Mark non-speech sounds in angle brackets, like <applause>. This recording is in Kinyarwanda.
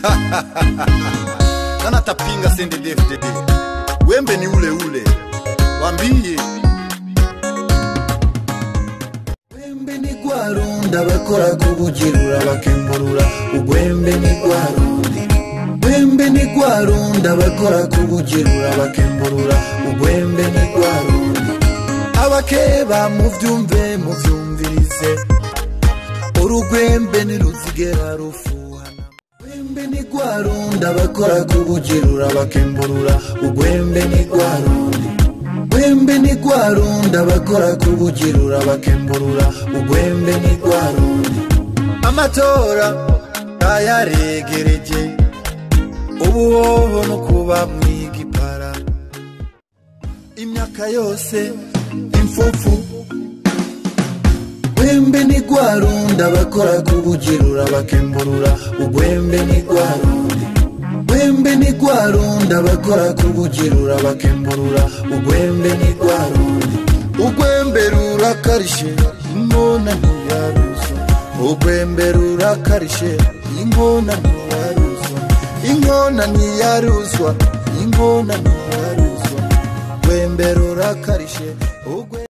<laughs> nana tapinga CNDD-FDD wembe ni ule ule. Wambie. Wembe ni gwarunda bakora kubugirura bakemburura. Ugwembe ni gwarundi Wembe ni gwarunda bakora kubugirura bakemburura. Ugwembe ni gwarundi Abakeba muvyumve muvyumvirize Urugwembe ni ruzigera rufuhana Wembe ni gwarunda bakora kubugirura bakemburura. Ugwembe ni gwarundi Wembe ni gwarunda bakora kubugirura bakemburura. Ugwembe ni gwarundi Amatora ayaregereje ubuhoho no kuba mwigipara. Imyaka yose imfufu. Wembe ni gwarunda bakora kubugirura bakemburura. Ugwembe ni gwarundi Wembe ni gwarunda bakora kubugirura bakemburura. Ugwembe ni gwarundi Ugwembe rurakarishe ingona ntiyaruza Ugwembe rurakarishe ingona ntiyaruzwa Ingona ntiyaruzwa ingona ntiyaruzwa Ugwembe rurakarishe